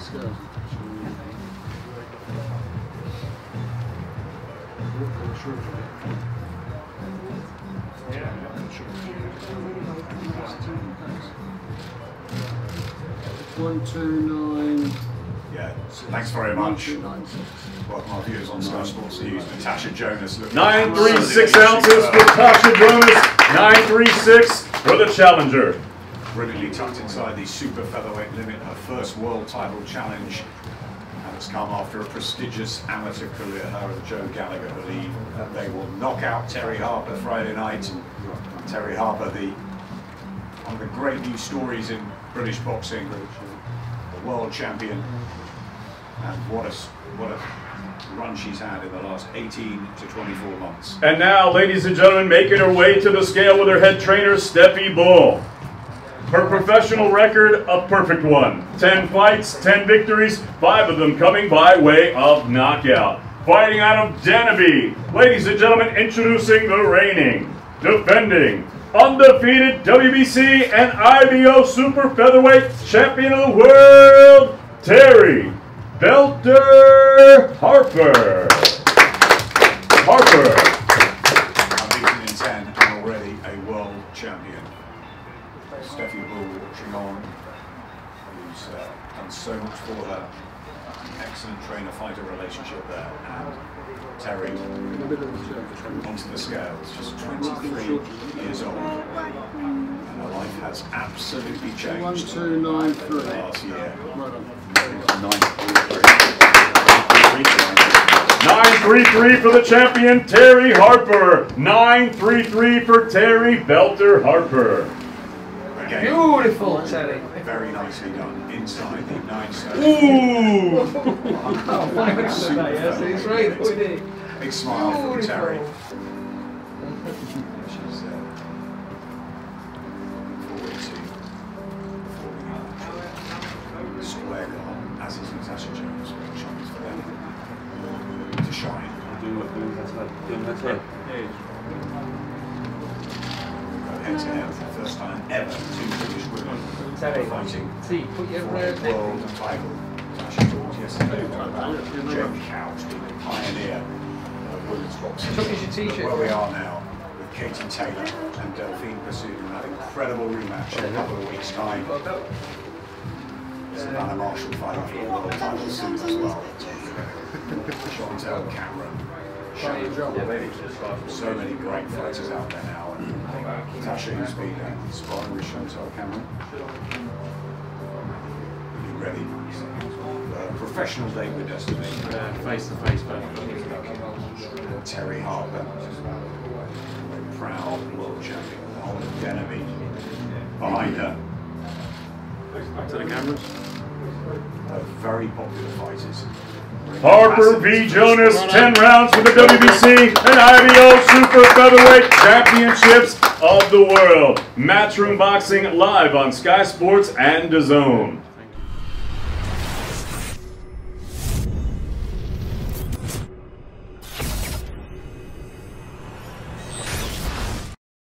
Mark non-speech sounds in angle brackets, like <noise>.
scales. One two nine. Yeah, thanks very much. two nine six. Welcome our viewers on Sky Sports News. Natasha Jonas. looking Nine three six absolutely ounces for superb. Tasha Jonas. Nine three six for the challenger. Brilliantly tucked inside the super featherweight limit, her first world title challenge. And it's come after a prestigious amateur career. Her and Joe Gallagher believe that they will knock out Terri Harper Friday night. Terri Harper, the one of the great news stories in British boxing, the world champion. And what a, what a run she's had in the last 18 to 24 months. And now, ladies and gentlemen, making her way to the scale with her head trainer, Stefy Bull. Her professional record, a perfect one. 10 fights, 10 victories, 5 of them coming by way of knockout. Fighting out of Denaby. Ladies and gentlemen, introducing the reigning, defending, undefeated WBC and IBO Super Featherweight Champion of the World, Terri Belter Harper. Harper. unbeaten in 10 and already a world champion. Stefy Bull watching on, who's uh, done so much for her. Excellent trainer-fighter relationship there. And Terri In the middle of the chair. onto the scales, just 23 years old. And her life has absolutely changed. One two nine over the three. last year. Right on. 933 for the champion, Terri Harper. 933 for Terri Belter Harper. Again, Beautiful, Terri. very nicely done inside the nine stone. Ooh! <laughs> Oh, my goodness, yes, he's right, isn't? Big smile from Terri. Beautiful. <laughs> She's uh, looking forward to performing in Square Garden, as is Natasha Jonas, which shines for them to shine. Go head to head for the first time ever, two British women Terri, fighting see, put your for a world title. Natasha talked yesterday about Jane Couch being a pioneer of women's boxing. Took your t-shirt. Where we are now with Katie Taylor and Delfine Persoon in that incredible rematch in a couple of weeks' time. Savannah Marshall fighting for a world title soon as well. Chantelle Cameron. So many great fighters out there now. Tasha, who's been uh, sparring with Chantelle Cameron. Be ready. Uh, professional date with Destiny. face to face, Terry Harper, proud world champion, the whole behind her. Back To the cameras. Uh, very popular fighters. Harper v. Jonas, 10 rounds for the WBC and IBO Super Featherweight Championships of the World. Matchroom Boxing live on Sky Sports and DAZN.